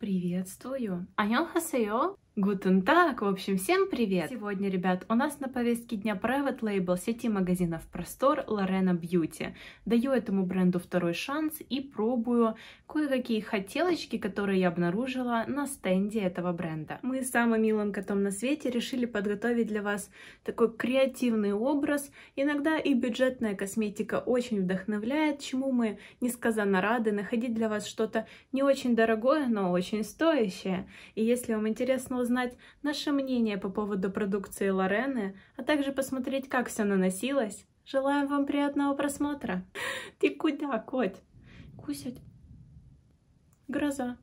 Приветствую! Аньонхасео! Гутен так, в общем, всем привет! Сегодня, ребят, у нас на повестке дня Private Label сети магазинов Простор Lorena Beauty. Даю этому бренду второй шанс и пробую кое-какие хотелочки, которые я обнаружила на стенде этого бренда. Мы с самым милым котом на свете решили подготовить для вас такой креативный образ. Иногда и бюджетная косметика очень вдохновляет, чему мы несказанно рады находить для вас что-то не очень дорогое, но очень стоящее. И если вам интересно узнать наше мнение по поводу продукции Лорены, а также посмотреть, как все наносилось. Желаем вам приятного просмотра. Ты куда, кот? Кусять. Гроза.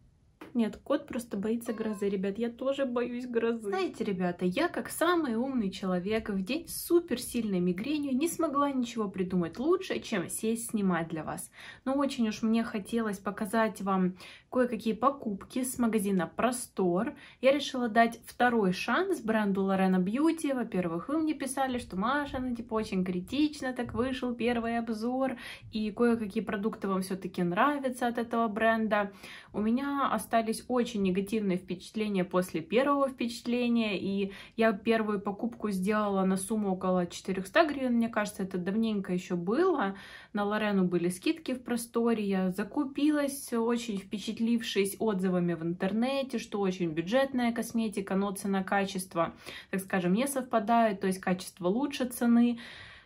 Нет, кот просто боится грозы, ребят. Я тоже боюсь грозы. Знаете, ребята, я как самый умный человек в день суперсильной мигренью не смогла ничего придумать лучше, чем сесть снимать для вас. Но очень уж мне хотелось показать вам кое-какие покупки с магазина Простор. Я решила дать второй шанс бренду Lorena Beauty. Во-первых, вы мне писали, что Маша, ну типа очень критично так вышел первый обзор, и кое-какие продукты вам все-таки нравятся от этого бренда. У меня остались очень негативные впечатления после первого впечатления, и я первую покупку сделала на сумму около 400 гривен, мне кажется, это давненько еще было. На Лорену были скидки в Просторе, я закупилась очень впечатлительно впечатлившись отзывами в интернете, что очень бюджетная косметика, но цена-качество, так скажем, не совпадают, то есть качество лучше цены.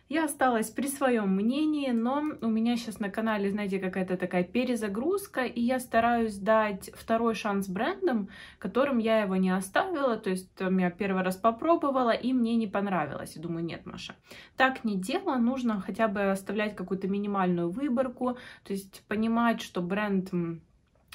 Я осталась при своем мнении, но у меня сейчас на канале, знаете, какая-то такая перезагрузка, и я стараюсь дать второй шанс брендам, которым я его не оставила, то есть я первый раз попробовала, и мне не понравилось. И думаю, нет, Маша, так не дело, нужно хотя бы оставлять какую-то минимальную выборку, то есть понимать, что бренд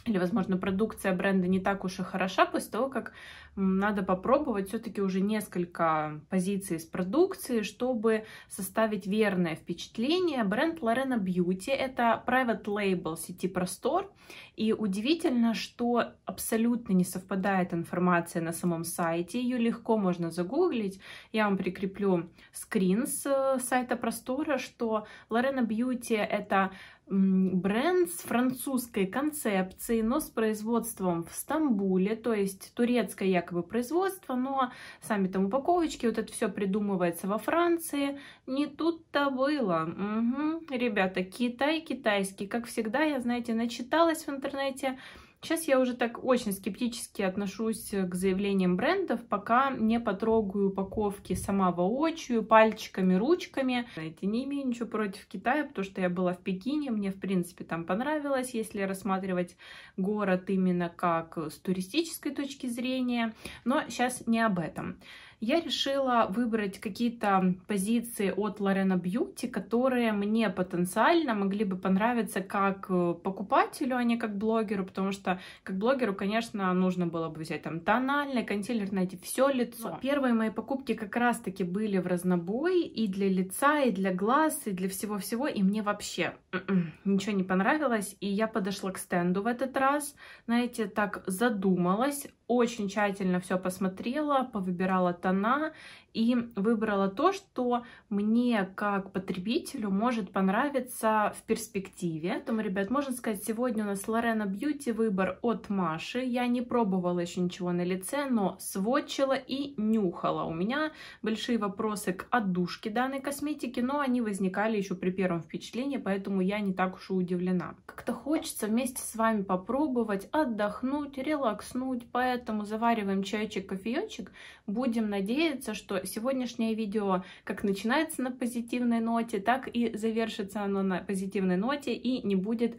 или, возможно, продукция бренда не так уж и хороша, после того, как надо попробовать все-таки уже несколько позиций с продукции, чтобы составить верное впечатление. Бренд Lorena Beauty — это private label сети Простор, и удивительно, что абсолютно не совпадает информация на самом сайте, ее легко можно загуглить. Я вам прикреплю скрин с э, сайта Простора, что Lorena Beauty — это бренд с французской концепцией, но с производством в Стамбуле, то есть турецкое якобы производство, но сами там упаковочки, вот это все придумывается во Франции. Не тут-то было. Угу. Ребята, Китай китайский, как всегда, я, знаете, начиталась в интернете, Сейчас я уже так очень скептически отношусь к заявлениям брендов, пока не потрогаю упаковки сама воочию, пальчиками, ручками. Знаете, не имею ничего против Китая, потому что я была в Пекине, мне, в принципе, там понравилось, если рассматривать город именно как с туристической точки зрения. Но сейчас не об этом я решила выбрать какие-то позиции от Lorena Beauty, которые мне потенциально могли бы понравиться как э, покупателю, а не как блогеру, потому что как блогеру, конечно, нужно было бы взять там тональный, консилер, найти все лицо. Но первые мои покупки как раз-таки были в разнобой и для лица, и для глаз, и для всего-всего, и мне вообще м-м, ничего не понравилось, и я подошла к стенду в этот раз, знаете, так задумалась, очень тщательно все посмотрела, повыбирала тона и выбрала то, что мне как потребителю может понравиться в перспективе. Поэтому, ребят, можно сказать, сегодня у нас Lorena Beauty выбор от Маши. Я не пробовала еще ничего на лице, но сводчила и нюхала. У меня большие вопросы к отдушке данной косметики, но они возникали еще при первом впечатлении, поэтому я не так уж и удивлена. Как-то хочется вместе с вами попробовать отдохнуть, релакснуть, поэтому завариваем чайчик, кофеечек. Будем надеяться, что сегодняшнее видео как начинается на позитивной ноте, так и завершится оно на позитивной ноте и не будет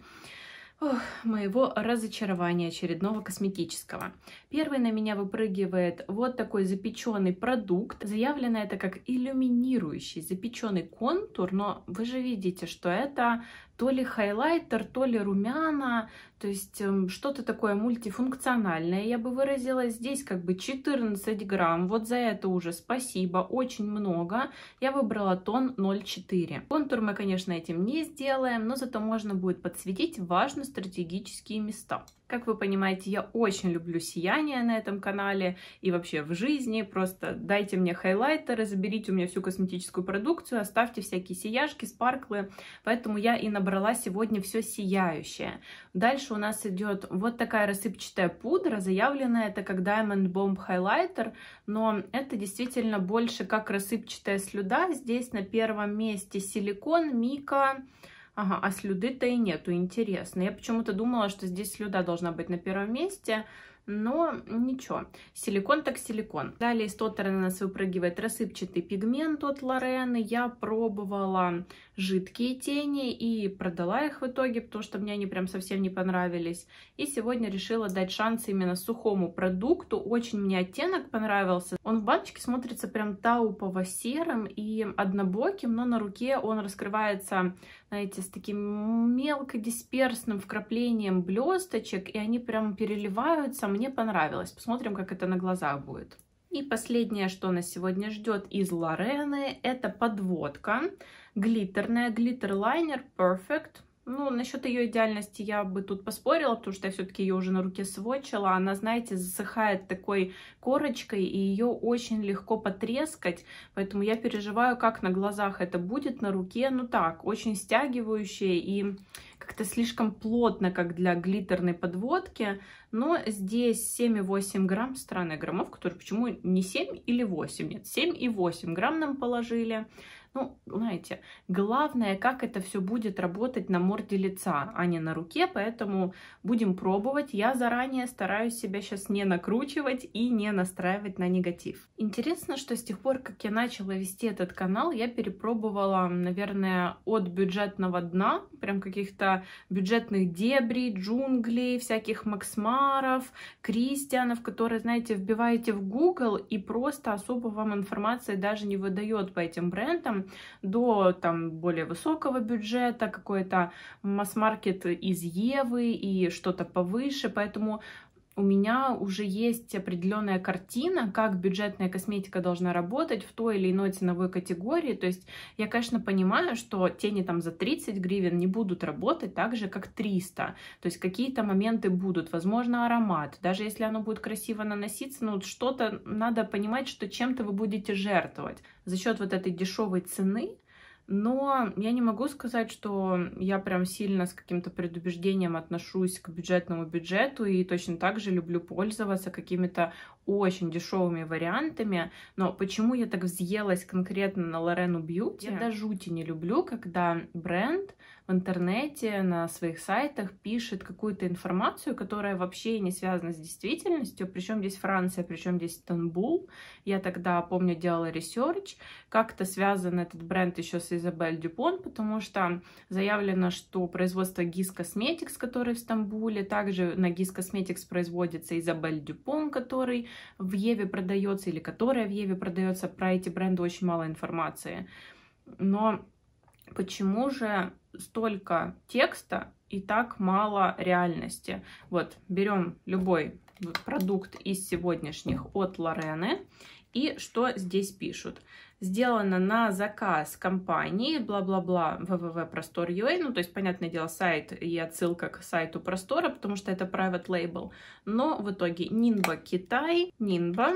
ох, моего разочарования очередного косметического. Первый на меня выпрыгивает вот такой запеченный продукт. Заявлено это как иллюминирующий запеченный контур, но вы же видите, что это то ли хайлайтер, то ли румяна, то есть эм, что-то такое мультифункциональное, я бы выразила. Здесь как бы 14 грамм, вот за это уже спасибо, очень много. Я выбрала тон 0,4. Контур мы, конечно, этим не сделаем, но зато можно будет подсветить важные стратегические места. Как вы понимаете, я очень люблю сияние на этом канале и вообще в жизни. Просто дайте мне хайлайтеры, заберите у меня всю косметическую продукцию, оставьте всякие сияшки, спарклы. Поэтому я и набрала сегодня все сияющее. Дальше у нас идет вот такая рассыпчатая пудра. Заявленная это как Diamond Bomb Highlighter, но это действительно больше как рассыпчатая слюда. Здесь на первом месте силикон, мика, Ага, а слюды-то и нету, интересно. Я почему-то думала, что здесь слюда должна быть на первом месте, но ничего. Силикон так силикон. Далее из Тоттера на нас выпрыгивает рассыпчатый пигмент от Лорены. Я пробовала жидкие тени и продала их в итоге, потому что мне они прям совсем не понравились. И сегодня решила дать шанс именно сухому продукту. Очень мне оттенок понравился. Он в баночке смотрится прям таупово-серым и однобоким, но на руке он раскрывается, знаете, с таким мелко дисперсным вкраплением блесточек, и они прям переливаются. Мне понравилось. Посмотрим, как это на глазах будет. И последнее, что нас сегодня ждет из Лорены, это подводка глиттерная, глиттер-лайнер Perfect. Ну, насчет ее идеальности я бы тут поспорила, потому что я все-таки ее уже на руке сводчила. Она, знаете, засыхает такой корочкой, и ее очень легко потрескать. Поэтому я переживаю, как на глазах это будет на руке. Ну так, очень стягивающее и как-то слишком плотно, как для глиттерной подводки. Но здесь 7,8 грамм, странная граммовка, тоже почему не 7 или 8? Нет, 7,8 грамм нам положили. Ну, знаете, главное, как это все будет работать на морде лица, а не на руке, поэтому будем пробовать. Я заранее стараюсь себя сейчас не накручивать и не настраивать на негатив. Интересно, что с тех пор, как я начала вести этот канал, я перепробовала, наверное, от бюджетного дна, прям каких-то бюджетных дебрей, джунглей, всяких Максмаров, Кристианов, которые, знаете, вбиваете в Google и просто особо вам информация даже не выдает по этим брендам, до там более высокого бюджета, какой-то масс-маркет из Евы и что-то повыше, поэтому у меня уже есть определенная картина, как бюджетная косметика должна работать в той или иной ценовой категории. То есть я, конечно, понимаю, что тени там за 30 гривен не будут работать так же, как 300. То есть какие-то моменты будут, возможно, аромат. Даже если оно будет красиво наноситься, ну что-то надо понимать, что чем-то вы будете жертвовать. За счет вот этой дешевой цены но я не могу сказать, что я прям сильно с каким-то предубеждением отношусь к бюджетному бюджету и точно так же люблю пользоваться какими-то очень дешевыми вариантами. Но почему я так взъелась конкретно на Лорену Бьюти? Я до жути не люблю, когда бренд в интернете, на своих сайтах пишет какую-то информацию, которая вообще не связана с действительностью. Причем здесь Франция, причем здесь Стамбул. Я тогда, помню, делала research. Как-то связан этот бренд еще с Изабель Дюпон, потому что заявлено, что производство GIS Cosmetics, который в Стамбуле, также на GIS Cosmetics производится Изабель Дюпон, который в Еве продается или которая в Еве продается. Про эти бренды очень мало информации. Но почему же столько текста и так мало реальности? Вот, берем любой продукт из сегодняшних от Лорены. И что здесь пишут? Сделано на заказ компании, бла-бла-бла, www.простор.ua, ну, то есть, понятное дело, сайт и отсылка к сайту Простора, потому что это private label, но в итоге Нинба Китай, Нинба,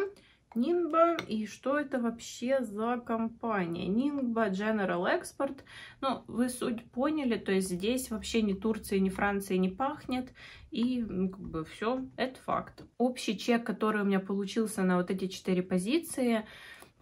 Ningba. И что это вообще за компания? Ningba General Export. Ну, вы суть поняли, то есть здесь вообще ни Турции, ни Франции не пахнет. И как бы все, это факт. Общий чек, который у меня получился на вот эти четыре позиции,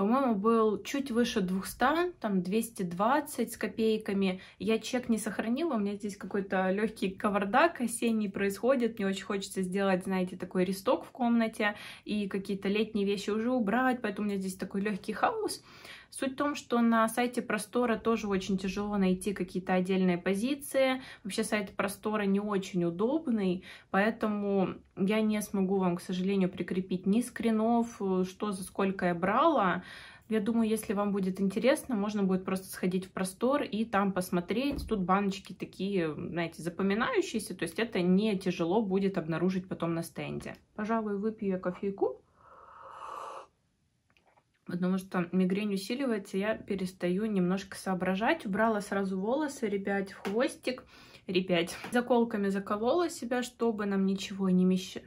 по-моему, был чуть выше 200, там 220 с копейками. Я чек не сохранила, у меня здесь какой-то легкий кавардак осенний происходит. Мне очень хочется сделать, знаете, такой ресток в комнате и какие-то летние вещи уже убрать, поэтому у меня здесь такой легкий хаос. Суть в том, что на сайте Простора тоже очень тяжело найти какие-то отдельные позиции. Вообще сайт Простора не очень удобный, поэтому я не смогу вам, к сожалению, прикрепить ни скринов, что за сколько я брала. Я думаю, если вам будет интересно, можно будет просто сходить в простор и там посмотреть. Тут баночки такие, знаете, запоминающиеся, то есть это не тяжело будет обнаружить потом на стенде. Пожалуй, выпью я кофейку потому что мигрень усиливается, я перестаю немножко соображать. Убрала сразу волосы, ребят, в хвостик. Ри-5. Заколками заколола себя, чтобы нам ничего не мешало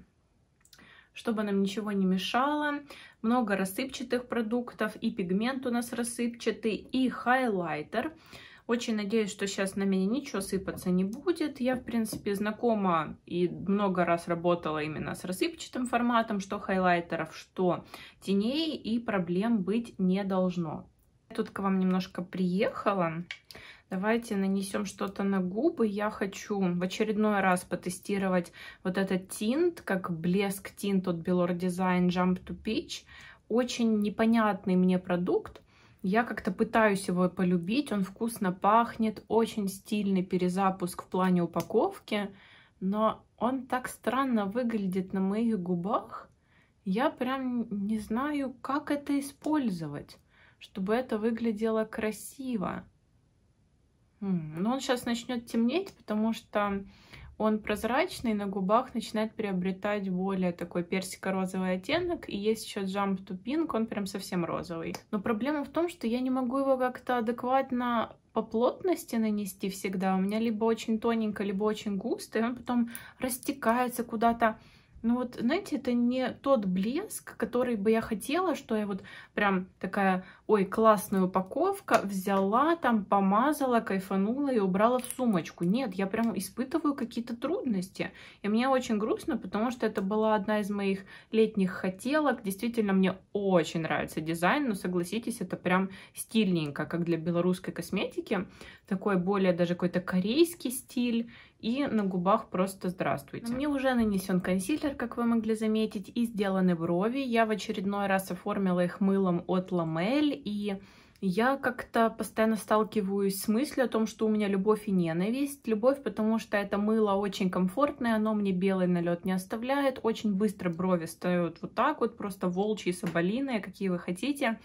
чтобы нам ничего не мешало. Много рассыпчатых продуктов, и пигмент у нас рассыпчатый, и хайлайтер. Очень надеюсь, что сейчас на меня ничего сыпаться не будет. Я, в принципе, знакома и много раз работала именно с рассыпчатым форматом, что хайлайтеров, что теней, и проблем быть не должно. Я тут к вам немножко приехала. Давайте нанесем что-то на губы. Я хочу в очередной раз потестировать вот этот тинт, как блеск тинт от Belor Design Jump to Peach. Очень непонятный мне продукт. Я как-то пытаюсь его полюбить. Он вкусно пахнет. Очень стильный перезапуск в плане упаковки. Но он так странно выглядит на моих губах. Я прям не знаю, как это использовать, чтобы это выглядело красиво. Но он сейчас начнет темнеть, потому что он прозрачный, на губах начинает приобретать более такой персико-розовый оттенок. И есть еще Jump to Pink, он прям совсем розовый. Но проблема в том, что я не могу его как-то адекватно по плотности нанести всегда. У меня либо очень тоненько, либо очень густо, и он потом растекается куда-то ну вот, знаете, это не тот блеск, который бы я хотела, что я вот прям такая, ой, классная упаковка, взяла там, помазала, кайфанула и убрала в сумочку. Нет, я прям испытываю какие-то трудности. И мне очень грустно, потому что это была одна из моих летних хотелок. Действительно, мне очень нравится дизайн, но согласитесь, это прям стильненько, как для белорусской косметики. Такой более даже какой-то корейский стиль и на губах просто здравствуйте. мне уже нанесен консилер, как вы могли заметить, и сделаны брови. Я в очередной раз оформила их мылом от Ламель, и я как-то постоянно сталкиваюсь с мыслью о том, что у меня любовь и ненависть. Любовь, потому что это мыло очень комфортное, оно мне белый налет не оставляет, очень быстро брови встают вот так вот, просто волчьи, соболиные, какие вы хотите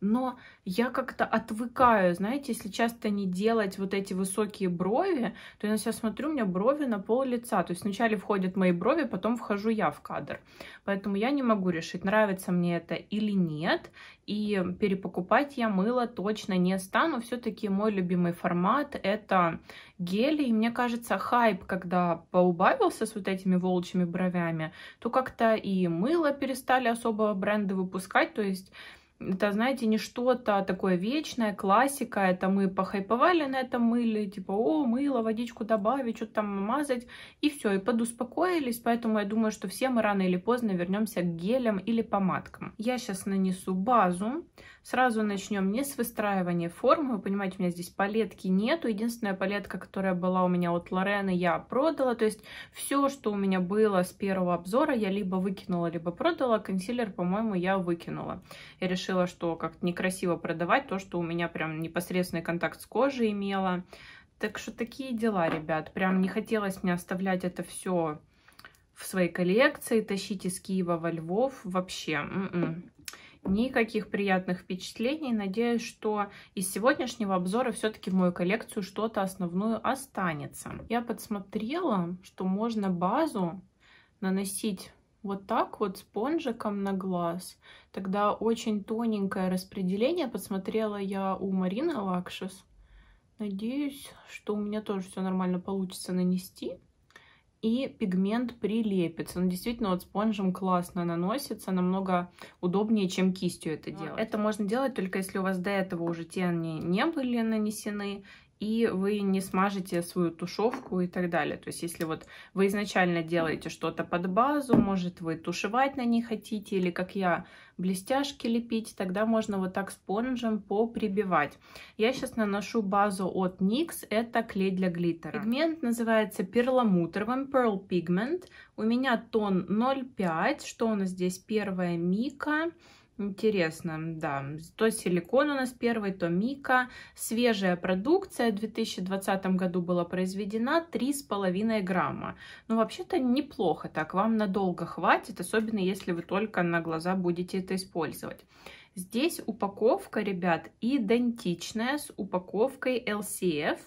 но я как-то отвыкаю, знаете, если часто не делать вот эти высокие брови, то я на себя смотрю, у меня брови на пол лица, то есть вначале входят мои брови, потом вхожу я в кадр, поэтому я не могу решить, нравится мне это или нет, и перепокупать я мыло точно не стану, все-таки мой любимый формат это гели, и мне кажется, хайп, когда поубавился с вот этими волчьими бровями, то как-то и мыло перестали особо бренды выпускать, то есть это, знаете, не что-то такое вечное, классика, это мы похайповали на этом мыле, типа, о, мыло, водичку добавить, что-то там мазать, и все, и подуспокоились, поэтому я думаю, что все мы рано или поздно вернемся к гелям или помадкам. Я сейчас нанесу базу, сразу начнем не с выстраивания формы, вы понимаете, у меня здесь палетки нету, единственная палетка, которая была у меня от Лорены, я продала, то есть все, что у меня было с первого обзора, я либо выкинула, либо продала, консилер, по-моему, я выкинула. Я решила что как-то некрасиво продавать то, что у меня прям непосредственный контакт с кожей имела. Так что такие дела, ребят. Прям не хотелось мне оставлять это все в своей коллекции, тащить из Киева во Львов. Вообще, м м-м. -м. Никаких приятных впечатлений. Надеюсь, что из сегодняшнего обзора все-таки в мою коллекцию что-то основную останется. Я подсмотрела, что можно базу наносить вот так вот спонжиком на глаз. Тогда очень тоненькое распределение. Посмотрела я у Марины Лакшес. Надеюсь, что у меня тоже все нормально получится нанести. И пигмент прилепится. Он действительно вот спонжем классно наносится, намного удобнее, чем кистью это делать. Это можно делать только если у вас до этого уже тени не были нанесены, и вы не смажете свою тушевку и так далее. То есть, если вот вы изначально делаете что-то под базу, может, вы тушевать на ней хотите, или, как я, блестяшки лепить, тогда можно вот так спонжем поприбивать. Я сейчас наношу базу от NYX, это клей для глиттера. Пигмент называется перламутровым, Pearl Pigment. У меня тон 0,5, что у нас здесь? Первая мика. Интересно, да. То силикон у нас первый, то мика. Свежая продукция в 2020 году была произведена 3,5 грамма. Ну, вообще-то неплохо так. Вам надолго хватит, особенно если вы только на глаза будете это использовать. Здесь упаковка, ребят, идентичная с упаковкой LCF.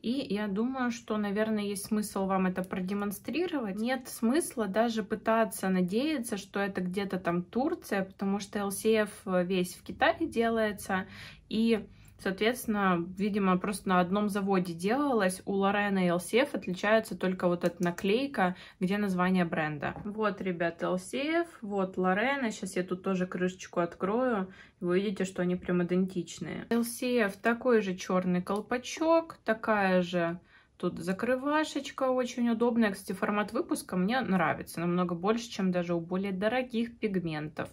И я думаю, что, наверное, есть смысл вам это продемонстрировать. Нет смысла даже пытаться надеяться, что это где-то там Турция, потому что LCF весь в Китае делается. И Соответственно, видимо, просто на одном заводе делалось. У Лорена и LCF отличается только вот эта наклейка, где название бренда. Вот, ребята, LCF, вот Лорена. Сейчас я тут тоже крышечку открою. Вы видите, что они прям идентичные. LCF такой же черный колпачок, такая же Тут закрывашечка очень удобная. Кстати, формат выпуска мне нравится. Намного больше, чем даже у более дорогих пигментов.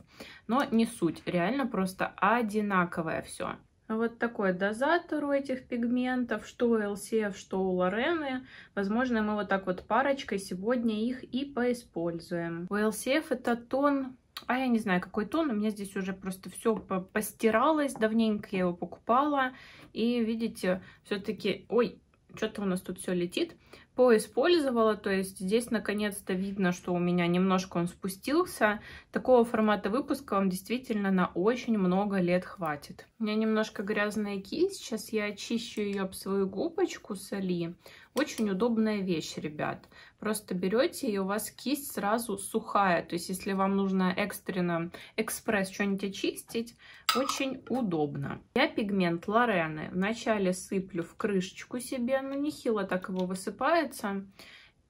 Но не суть. Реально просто одинаковое все. Вот такой дозатор у этих пигментов, что у LCF, что у Лорены. Возможно, мы вот так вот парочкой сегодня их и поиспользуем. У LCF это тон, а я не знаю, какой тон, у меня здесь уже просто все постиралось, давненько я его покупала. И видите, все-таки, ой, что-то у нас тут все летит. Поиспользовала, то есть здесь наконец-то видно, что у меня немножко он спустился. Такого формата выпуска вам действительно на очень много лет хватит. У меня немножко грязная кисть, сейчас я очищу ее об свою губочку с Али. Очень удобная вещь, ребят. Просто берете, и у вас кисть сразу сухая. То есть, если вам нужно экстренно, экспресс что-нибудь очистить, очень удобно. Я пигмент Лорены вначале сыплю в крышечку себе, но нехило так его высыпается.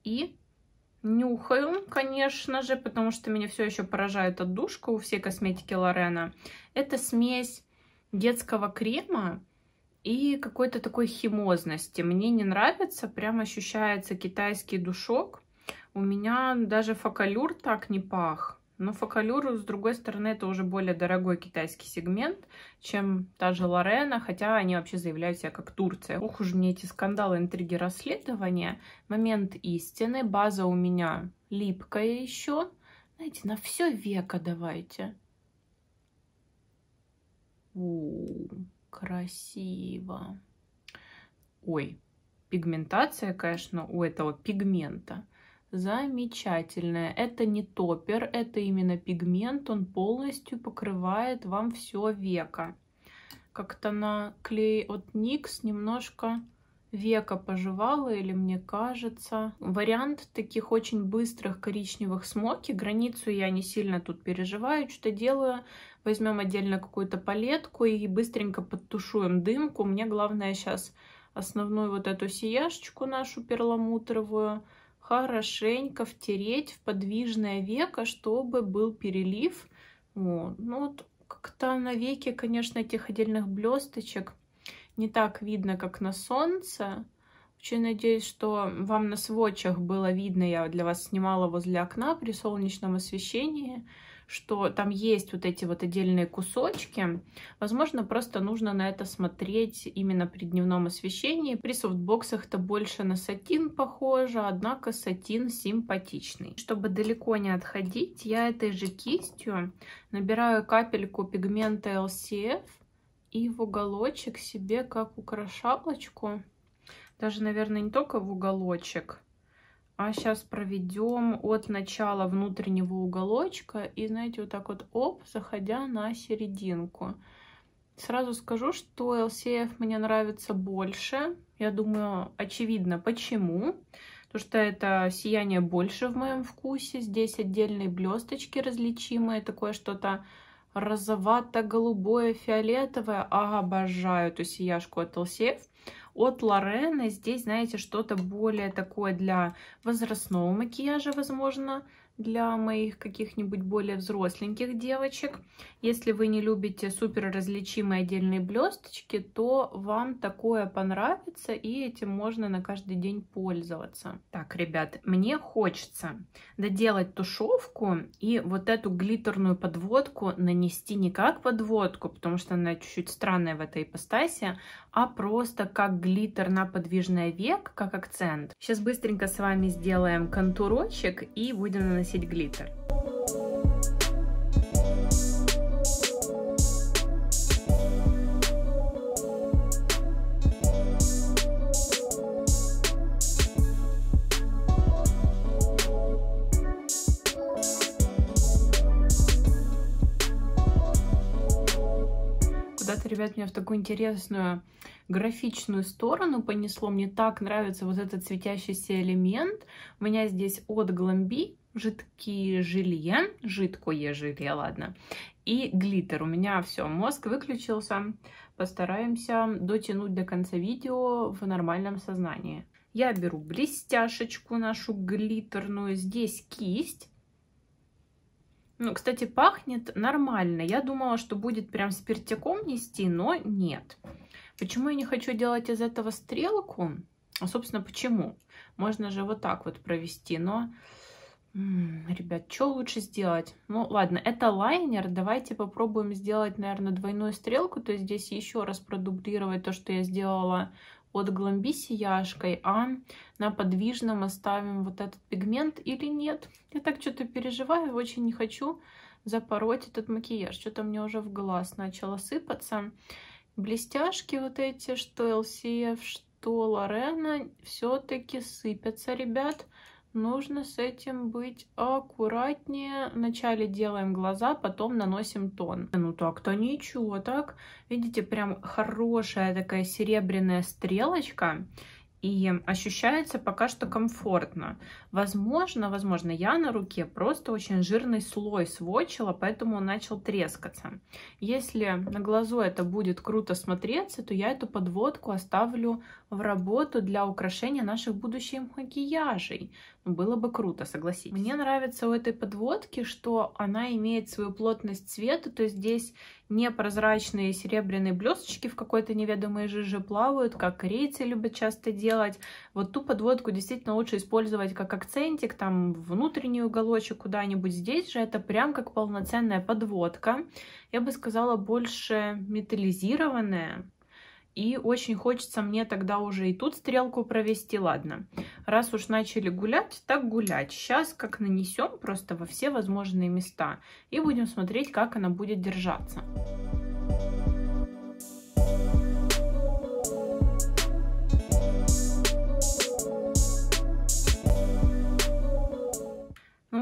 И нюхаю, конечно же, потому что меня все еще поражает отдушка у всей косметики Лорена. Это смесь детского крема и какой-то такой химозности. Мне не нравится, прям ощущается китайский душок. У меня даже фокалюр так не пах. Но фокалюр, с другой стороны, это уже более дорогой китайский сегмент, чем та же Лорена, хотя они вообще заявляют себя как Турция. Ох уж мне эти скандалы, интриги, расследования. Момент истины. База у меня липкая еще. Знаете, на все века давайте. У -у -у красиво. Ой, пигментация, конечно, у этого пигмента замечательная. Это не топер, это именно пигмент, он полностью покрывает вам все веко. Как-то на клей от NYX немножко века пожевала, или мне кажется. Вариант таких очень быстрых коричневых смоки. Границу я не сильно тут переживаю, что делаю. Возьмем отдельно какую-то палетку и быстренько подтушуем дымку. Мне главное сейчас основную вот эту сияшечку нашу перламутровую хорошенько втереть в подвижное веко, чтобы был перелив. Вот. Ну вот как-то на веке, конечно, этих отдельных блесточек не так видно, как на солнце. Очень надеюсь, что вам на сводчах было видно, я для вас снимала возле окна при солнечном освещении что там есть вот эти вот отдельные кусочки. Возможно, просто нужно на это смотреть именно при дневном освещении. При софтбоксах это больше на сатин похоже, однако сатин симпатичный. Чтобы далеко не отходить, я этой же кистью набираю капельку пигмента LCF и в уголочек себе как украшалочку. Даже, наверное, не только в уголочек, а сейчас проведем от начала внутреннего уголочка и, знаете, вот так вот, оп, заходя на серединку. Сразу скажу, что LCF мне нравится больше. Я думаю, очевидно, почему. Потому что это сияние больше в моем вкусе. Здесь отдельные блесточки различимые. Такое что-то розовато-голубое, фиолетовое. Обожаю эту сияшку от LCF. От Лорены здесь, знаете, что-то более такое для возрастного макияжа, возможно, для моих каких-нибудь более взросленьких девочек. Если вы не любите супер различимые отдельные блесточки, то вам такое понравится, и этим можно на каждый день пользоваться. Так, ребят, мне хочется доделать тушевку и вот эту глиттерную подводку нанести не как подводку, потому что она чуть-чуть странная в этой ипостаси, а просто как глиттер на подвижное век, как акцент. Сейчас быстренько с вами сделаем контурочек и будем наносить глиттер. Куда-то, ребят, меня в такую интересную графичную сторону понесло. Мне так нравится вот этот светящийся элемент. У меня здесь от Glambi жидкие жилье, жидкое жилье, ладно, и глиттер. У меня все, мозг выключился. Постараемся дотянуть до конца видео в нормальном сознании. Я беру блестяшечку нашу глиттерную, здесь кисть. Ну, кстати, пахнет нормально. Я думала, что будет прям спиртяком нести, но нет. Почему я не хочу делать из этого стрелку? А, собственно, почему? Можно же вот так вот провести, но... ребят, что лучше сделать? Ну, ладно, это лайнер. Давайте попробуем сделать, наверное, двойную стрелку. То есть здесь еще раз продублировать то, что я сделала от Гламби сияшкой, а на подвижном оставим вот этот пигмент или нет. Я так что-то переживаю, очень не хочу запороть этот макияж. Что-то мне уже в глаз начало сыпаться. Блестяшки вот эти, что LCF, что Лорена, все-таки сыпятся, ребят нужно с этим быть аккуратнее. Вначале делаем глаза, потом наносим тон. Ну так-то ничего, так. Видите, прям хорошая такая серебряная стрелочка и ощущается пока что комфортно. Возможно, возможно, я на руке просто очень жирный слой сводчила, поэтому он начал трескаться. Если на глазу это будет круто смотреться, то я эту подводку оставлю в работу для украшения наших будущих макияжей. Было бы круто, согласитесь. Мне нравится у этой подводки, что она имеет свою плотность цвета, то есть здесь непрозрачные серебряные блесточки в какой-то неведомой жиже плавают, как корейцы любят часто делать. Вот ту подводку действительно лучше использовать как акцентик, там внутренний уголочек куда-нибудь. Здесь же это прям как полноценная подводка. Я бы сказала, больше металлизированная. И очень хочется мне тогда уже и тут стрелку провести. Ладно, раз уж начали гулять, так гулять. Сейчас как нанесем просто во все возможные места. И будем смотреть, как она будет держаться.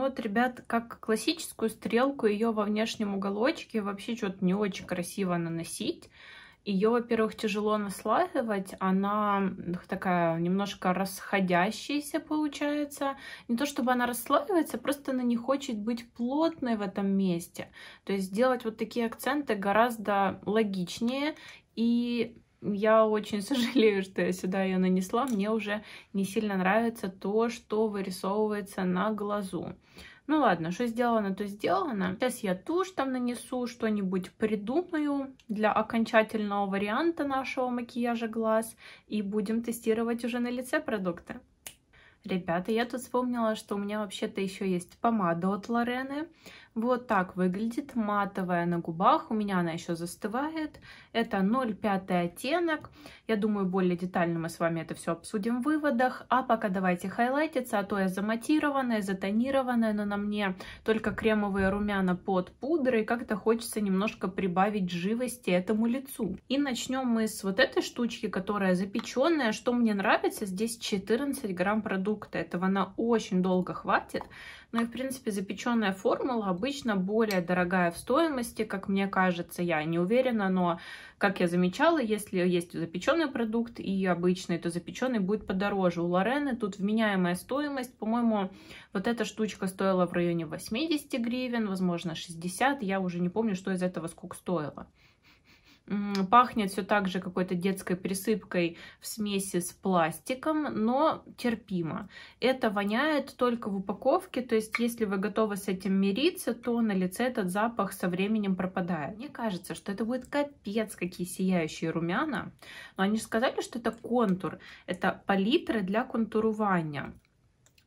Вот, ребят, как классическую стрелку ее во внешнем уголочке вообще что-то не очень красиво наносить. Ее, во-первых, тяжело наслаивать, она такая немножко расходящаяся получается. Не то чтобы она расслаивается, просто она не хочет быть плотной в этом месте. То есть сделать вот такие акценты гораздо логичнее. И я очень сожалею, что я сюда ее нанесла. Мне уже не сильно нравится то, что вырисовывается на глазу. Ну ладно, что сделано, то сделано. Сейчас я тушь там нанесу, что-нибудь придумаю для окончательного варианта нашего макияжа глаз. И будем тестировать уже на лице продукты. Ребята, я тут вспомнила, что у меня вообще-то еще есть помада от Лорены. Вот так выглядит, матовая на губах, у меня она еще застывает. Это 0,5 оттенок. Я думаю, более детально мы с вами это все обсудим в выводах. А пока давайте хайлайтиться, а то я заматированная, затонированная, но на мне только кремовые румяна под пудрой. Как-то хочется немножко прибавить живости этому лицу. И начнем мы с вот этой штучки, которая запеченная. Что мне нравится, здесь 14 грамм продукта. Этого на очень долго хватит. Ну и, в принципе, запеченная формула обычно более дорогая в стоимости, как мне кажется, я не уверена, но, как я замечала, если есть запеченный продукт и обычный, то запеченный будет подороже. У Лорены тут вменяемая стоимость, по-моему, вот эта штучка стоила в районе 80 гривен, возможно, 60, я уже не помню, что из этого сколько стоило. Пахнет все так же какой-то детской присыпкой в смеси с пластиком, но терпимо. Это воняет только в упаковке, то есть если вы готовы с этим мириться, то на лице этот запах со временем пропадает. Мне кажется, что это будет капец какие сияющие румяна. Но они же сказали, что это контур, это палитра для контурования.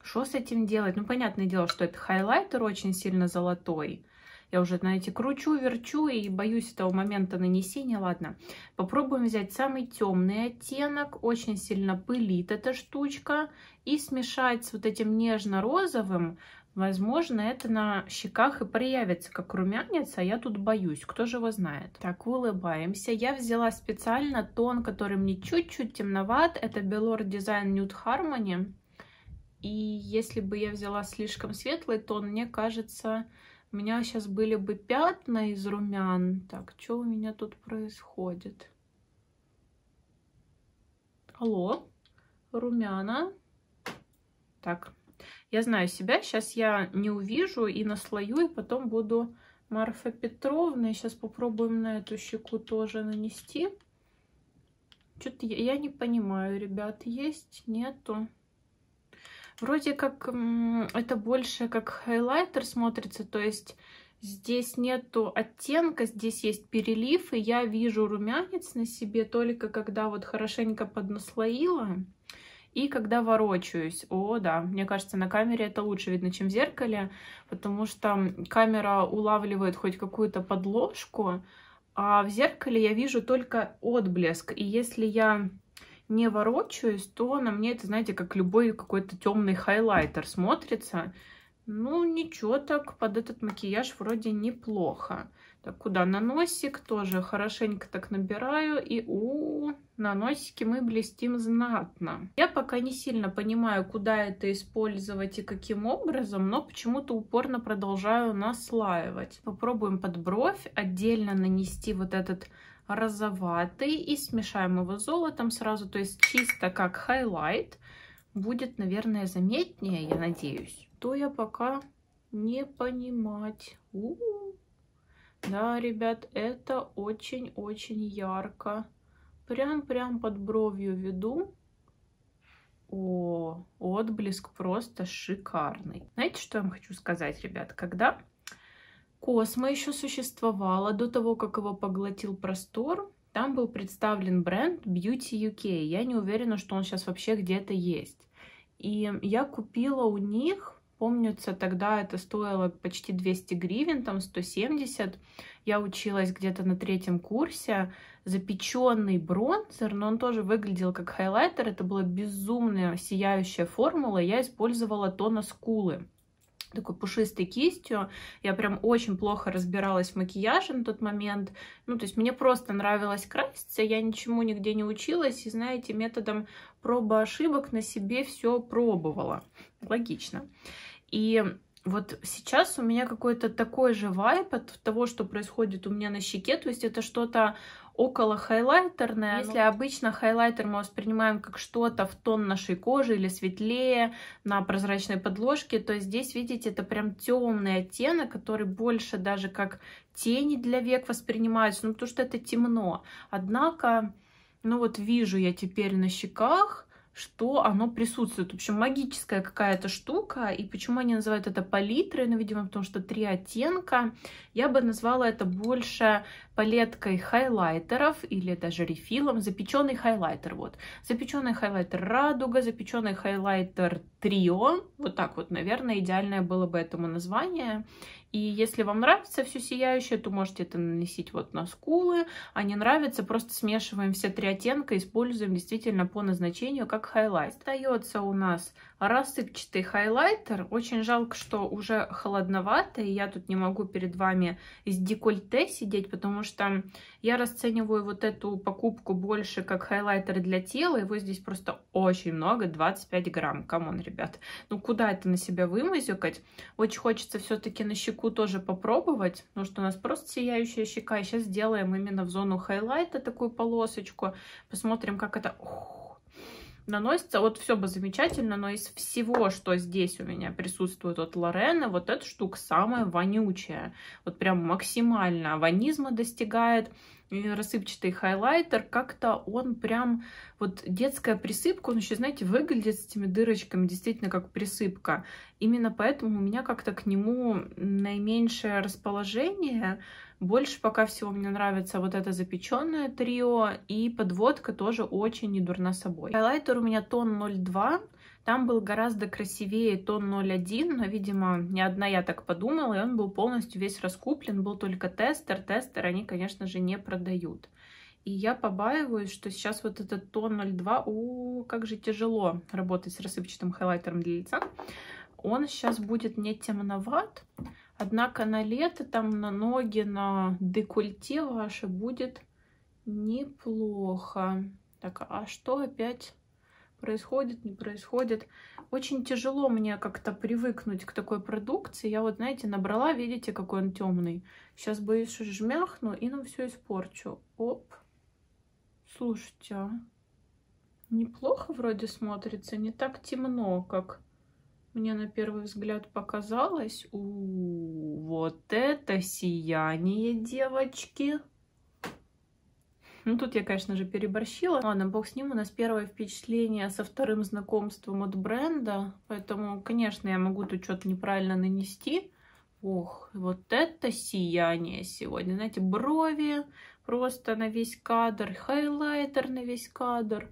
Что с этим делать? Ну, понятное дело, что это хайлайтер очень сильно золотой. Я уже, знаете, кручу, верчу и боюсь этого момента нанесения. Ладно, попробуем взять самый темный оттенок. Очень сильно пылит эта штучка. И смешать с вот этим нежно-розовым. Возможно, это на щеках и проявится как румянец, а я тут боюсь. Кто же его знает? Так, улыбаемся. Я взяла специально тон, который мне чуть-чуть темноват. Это Belor Design Nude Harmony. И если бы я взяла слишком светлый тон, мне кажется, у меня сейчас были бы пятна из румян. Так, что у меня тут происходит? Алло, румяна. Так, Я знаю себя, сейчас я не увижу и наслою, и потом буду Марфа Петровна. Сейчас попробуем на эту щеку тоже нанести. Что-то я, я не понимаю, ребят, есть, нету. Вроде как это больше как хайлайтер смотрится, то есть здесь нету оттенка, здесь есть перелив, и я вижу румянец на себе только когда вот хорошенько поднаслоила и когда ворочаюсь. О, да, мне кажется, на камере это лучше видно, чем в зеркале, потому что камера улавливает хоть какую-то подложку, а в зеркале я вижу только отблеск. И если я не ворочаюсь, то на мне это, знаете, как любой какой-то темный хайлайтер смотрится. Ну, ничего так, под этот макияж вроде неплохо. Так, куда? На носик тоже хорошенько так набираю. И у, -у, -у на носике мы блестим знатно. Я пока не сильно понимаю, куда это использовать и каким образом, но почему-то упорно продолжаю наслаивать. Попробуем под бровь отдельно нанести вот этот розоватый и смешаем его с золотом сразу, то есть чисто как хайлайт. Будет, наверное, заметнее, я надеюсь. То я пока не понимать. У -у -у. Да, ребят, это очень-очень ярко. Прям-прям под бровью веду. О, отблеск просто шикарный. Знаете, что я вам хочу сказать, ребят? Когда Космо еще существовало до того, как его поглотил простор. Там был представлен бренд Beauty UK. Я не уверена, что он сейчас вообще где-то есть. И я купила у них, помнится, тогда это стоило почти 200 гривен, там 170. Я училась где-то на третьем курсе. Запеченный бронзер, но он тоже выглядел как хайлайтер. Это была безумная сияющая формула. Я использовала то на скулы такой пушистой кистью. Я прям очень плохо разбиралась в макияже на тот момент. Ну, то есть мне просто нравилось краситься, я ничему нигде не училась. И, знаете, методом пробы ошибок на себе все пробовала. Логично. И вот сейчас у меня какой-то такой же вайп от того, что происходит у меня на щеке. То есть это что-то около хайлайтерное. Если обычно хайлайтер мы воспринимаем как что-то в тон нашей кожи или светлее на прозрачной подложке, то здесь, видите, это прям темный оттенок, который больше даже как тени для век воспринимаются, ну потому что это темно. Однако, ну вот вижу я теперь на щеках, что оно присутствует. В общем, магическая какая-то штука. И почему они называют это палитрой? Ну, видимо, потому что три оттенка. Я бы назвала это больше палеткой хайлайтеров или даже рефилом. Запеченный хайлайтер. Вот. Запеченный хайлайтер радуга, запеченный хайлайтер трио. Вот так вот, наверное, идеальное было бы этому название. И если вам нравится все сияющее, то можете это наносить вот на скулы. А не нравится, просто смешиваем все три оттенка, используем действительно по назначению как хайлайт. Остается у нас рассыпчатый хайлайтер. Очень жалко, что уже холодновато, и я тут не могу перед вами с декольте сидеть, потому что я расцениваю вот эту покупку больше как хайлайтер для тела. Его здесь просто очень много, 25 грамм. Come on, ребят. Ну, куда это на себя вымазюкать? Очень хочется все-таки на щеку тоже попробовать, потому что у нас просто сияющая щека. И сейчас сделаем именно в зону хайлайта такую полосочку. Посмотрим, как это наносится. Вот все бы замечательно, но из всего, что здесь у меня присутствует от Лорены, вот эта штука самая вонючая. Вот прям максимально ванизма достигает. Рассыпчатый хайлайтер, как-то он прям, вот детская присыпка, он еще, знаете, выглядит с этими дырочками действительно как присыпка. Именно поэтому у меня как-то к нему наименьшее расположение, больше пока всего мне нравится вот это запеченное трио, и подводка тоже очень недурна собой. Хайлайтер у меня тон 02, там был гораздо красивее тон 01, но, видимо, не одна я так подумала, и он был полностью весь раскуплен, был только тестер. Тестер они, конечно же, не продают. И я побаиваюсь, что сейчас вот этот тон 02, о, как же тяжело работать с рассыпчатым хайлайтером для лица. Он сейчас будет не темноват, Однако на лето, там на ноги, на декольте ваше будет неплохо. Так, а что опять происходит, не происходит? Очень тяжело мне как-то привыкнуть к такой продукции. Я вот, знаете, набрала, видите, какой он темный. Сейчас боюсь, что жмяхну и нам все испорчу. Оп. Слушайте, а неплохо вроде смотрится, не так темно, как мне на первый взгляд показалось. У, вот это сияние, девочки. Ну, тут я, конечно же, переборщила. Ладно, бог с ним. У нас первое впечатление со вторым знакомством от бренда. Поэтому, конечно, я могу тут что-то неправильно нанести. Ох, вот это сияние сегодня. Знаете, брови просто на весь кадр, хайлайтер на весь кадр.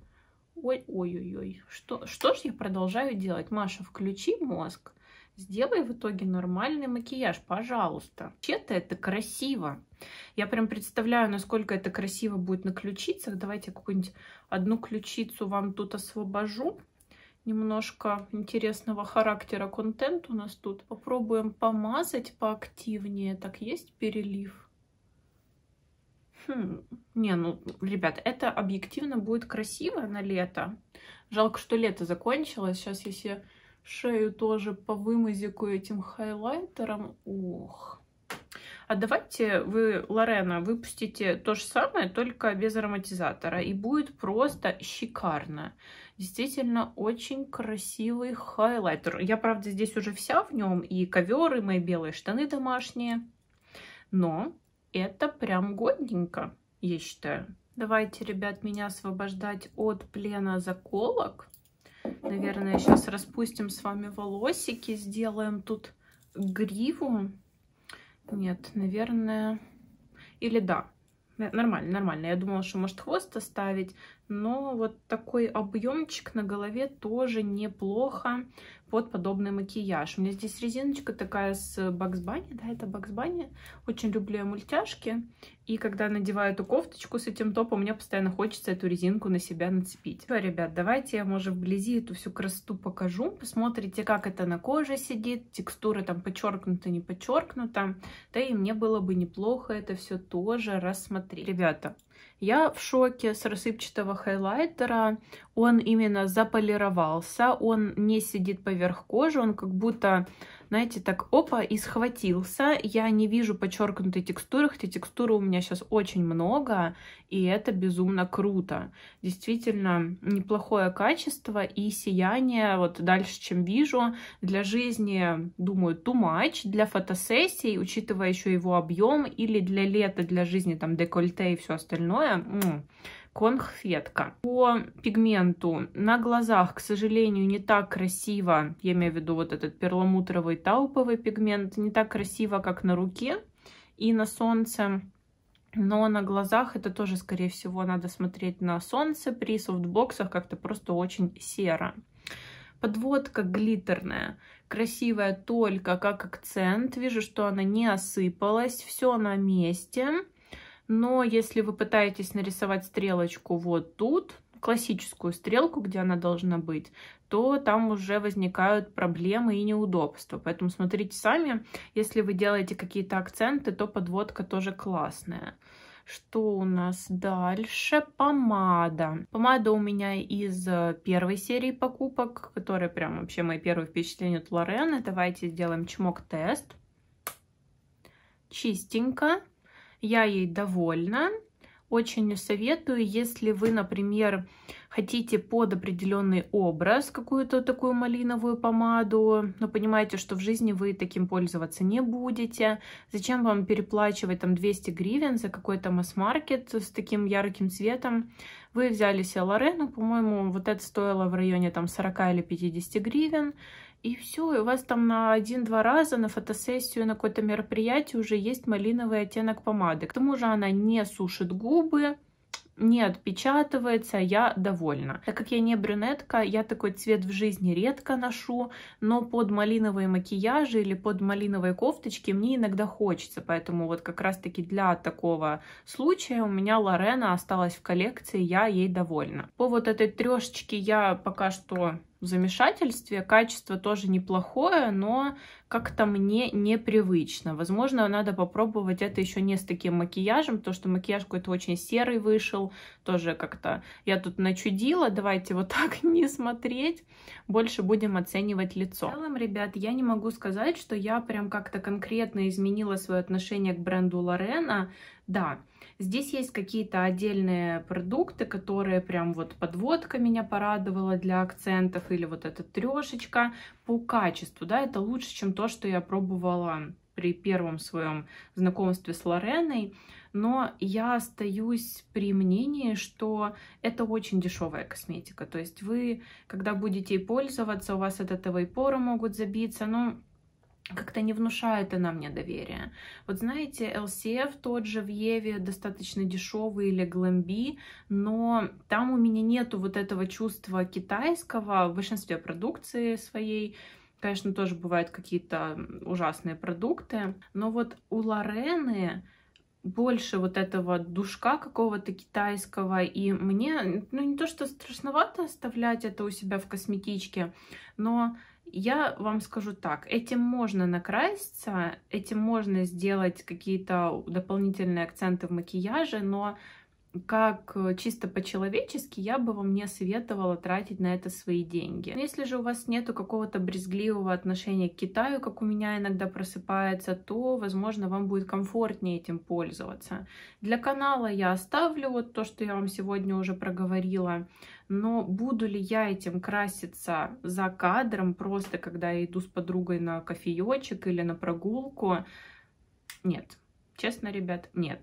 Ой-ой-ой, что, что ж я продолжаю делать? Маша, включи мозг. Сделай в итоге нормальный макияж, пожалуйста. Вообще-то это красиво. Я прям представляю, насколько это красиво будет на ключицах. Давайте какую-нибудь одну ключицу вам тут освобожу. Немножко интересного характера контент у нас тут. Попробуем помазать поактивнее. Так, есть перелив? Хм, не, ну, ребят, это объективно будет красиво на лето. Жалко, что лето закончилось. Сейчас если шею тоже повымазикаю этим хайлайтером. Ух. А давайте вы, Лорена, выпустите то же самое, только без ароматизатора. И будет просто шикарно. Действительно, очень красивый хайлайтер. Я, правда, здесь уже вся в нем. И ковер, и мои белые штаны домашние. Но это прям годненько, я считаю. Давайте, ребят, меня освобождать от плена заколок. Наверное, сейчас распустим с вами волосики, сделаем тут гриву. Нет, наверное... Или да, нормально, нормально. Я думала, что может хвост оставить, но вот такой объемчик на голове тоже неплохо под подобный макияж. У меня здесь резиночка такая с Bunny, да, это Bunny. Очень люблю я мультяшки. И когда надеваю эту кофточку с этим топом, мне постоянно хочется эту резинку на себя нацепить. Все, ребят, давайте я, может, вблизи эту всю красоту покажу. Посмотрите, как это на коже сидит. Текстура там подчеркнута, не подчеркнута. Да и мне было бы неплохо это все тоже рассмотреть. Ребята, я в шоке с рассыпчатого хайлайтера. Он именно заполировался, он не сидит поверх кожи, он как будто знаете, так опа, и схватился. Я не вижу подчеркнутой текстуры, хотя текстуры у меня сейчас очень много, и это безумно круто. Действительно, неплохое качество и сияние, вот дальше, чем вижу. Для жизни, думаю, too much. Для фотосессий, учитывая еще его объем, или для лета, для жизни, там, декольте и все остальное, конфетка. По пигменту на глазах, к сожалению, не так красиво, я имею в виду вот этот перламутровый тауповый пигмент, не так красиво, как на руке и на солнце. Но на глазах это тоже, скорее всего, надо смотреть на солнце. При софтбоксах как-то просто очень серо. Подводка глиттерная, красивая только как акцент. Вижу, что она не осыпалась, все на месте. Но если вы пытаетесь нарисовать стрелочку вот тут, классическую стрелку, где она должна быть, то там уже возникают проблемы и неудобства. Поэтому смотрите сами, если вы делаете какие-то акценты, то подводка тоже классная. Что у нас дальше? Помада. Помада у меня из первой серии покупок, которая прям вообще мои первые впечатления от Лорены. Давайте сделаем чмок-тест. Чистенько. Я ей довольна. Очень советую, если вы, например, хотите под определенный образ какую-то такую малиновую помаду, но понимаете, что в жизни вы таким пользоваться не будете, зачем вам переплачивать там 200 гривен за какой-то масс-маркет с таким ярким цветом? Вы взяли себе Лорену, по-моему, вот это стоило в районе там 40 или 50 гривен, и все, и у вас там на один-два раза на фотосессию, на какое-то мероприятие уже есть малиновый оттенок помады. К тому же она не сушит губы, не отпечатывается, я довольна. Так как я не брюнетка, я такой цвет в жизни редко ношу, но под малиновые макияжи или под малиновые кофточки мне иногда хочется, поэтому вот как раз-таки для такого случая у меня Лорена осталась в коллекции, я ей довольна. По вот этой трешечке я пока что в замешательстве. Качество тоже неплохое, но как-то мне непривычно. Возможно, надо попробовать это еще не с таким макияжем, потому что макияж какой-то очень серый вышел. Тоже как-то я тут начудила. Давайте вот так не смотреть. Больше будем оценивать лицо. В целом, ребят, я не могу сказать, что я прям как-то конкретно изменила свое отношение к бренду Лорена. Да, здесь есть какие-то отдельные продукты, которые прям вот подводка меня порадовала для акцентов, или вот эта трешечка по качеству, да, это лучше, чем то, что я пробовала при первом своем знакомстве с Лореной, но я остаюсь при мнении, что это очень дешевая косметика. То есть вы, когда будете пользоваться, у вас от этого и поры могут забиться, но как-то не внушает она мне доверия. Вот знаете, LCF тот же в Еве достаточно дешевый или Glambi, но там у меня нету вот этого чувства китайского в большинстве продукции своей, Конечно, тоже бывают какие-то ужасные продукты, но вот у Лорены больше вот этого душка какого-то китайского, и мне, ну, не то, что страшновато оставлять это у себя в косметичке, но я вам скажу так, этим можно накраситься, этим можно сделать какие-то дополнительные акценты в макияже, но как э, чисто по-человечески я бы вам не советовала тратить на это свои деньги. Но если же у вас нету какого-то брезгливого отношения к Китаю, как у меня иногда просыпается, то, возможно, вам будет комфортнее этим пользоваться. Для канала я оставлю вот то, что я вам сегодня уже проговорила, но буду ли я этим краситься за кадром, просто когда я иду с подругой на кофеечек или на прогулку? Нет. Честно, ребят, нет.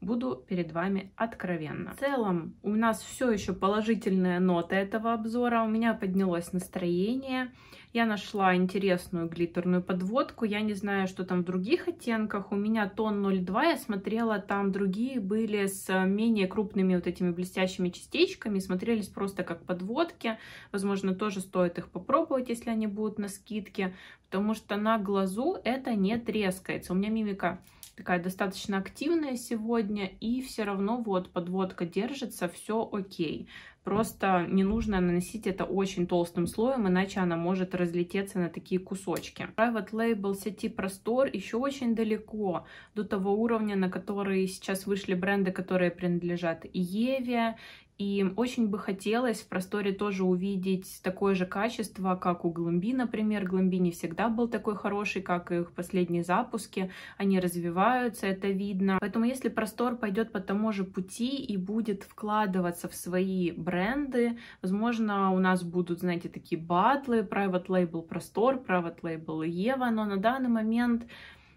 Буду перед вами откровенна. В целом у нас все еще положительная нота этого обзора. У меня поднялось настроение. Я нашла интересную глиттерную подводку. Я не знаю, что там в других оттенках. У меня тон 02. Я смотрела, там другие были с менее крупными вот этими блестящими частичками. Смотрелись просто как подводки. Возможно, тоже стоит их попробовать, если они будут на скидке. Потому что на глазу это не трескается. У меня мимика такая достаточно активная сегодня, и все равно вот подводка держится, все окей. Просто не нужно наносить это очень толстым слоем, иначе она может разлететься на такие кусочки. Private Label сети Простор еще очень далеко до того уровня, на который сейчас вышли бренды, которые принадлежат Еве, и очень бы хотелось в просторе тоже увидеть такое же качество, как у Глэмби, например. Глэмби не всегда был такой хороший, как их последние запуски. Они развиваются, это видно. Поэтому если простор пойдет по тому же пути и будет вкладываться в свои бренды, возможно, у нас будут, знаете, такие батлы, private label простор, private label Ева, но на данный момент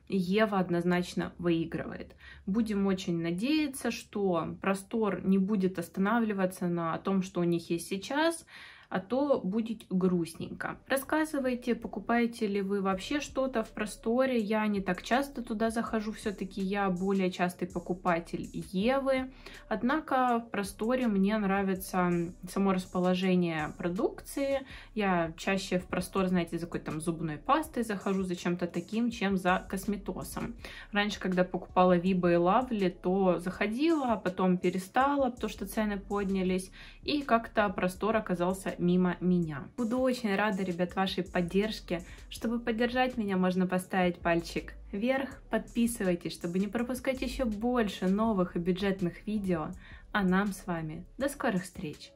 Ева однозначно выигрывает. Будем очень надеяться, что простор не будет останавливаться на том, что у них есть сейчас, а то будет грустненько. Рассказывайте, покупаете ли вы вообще что-то в просторе. Я не так часто туда захожу, все-таки я более частый покупатель Евы. Однако в просторе мне нравится само расположение продукции. Я чаще в простор, знаете, за какой-то там зубной пастой захожу, за чем-то таким, чем за косметосом. Раньше, когда покупала Виба и Лавли, то заходила, а потом перестала, потому что цены поднялись. И как-то простор оказался мимо меня. Буду очень рада, ребят, вашей поддержке. Чтобы поддержать меня, можно поставить пальчик вверх, подписывайтесь, чтобы не пропускать еще больше новых и бюджетных видео. А нам с вами до скорых встреч!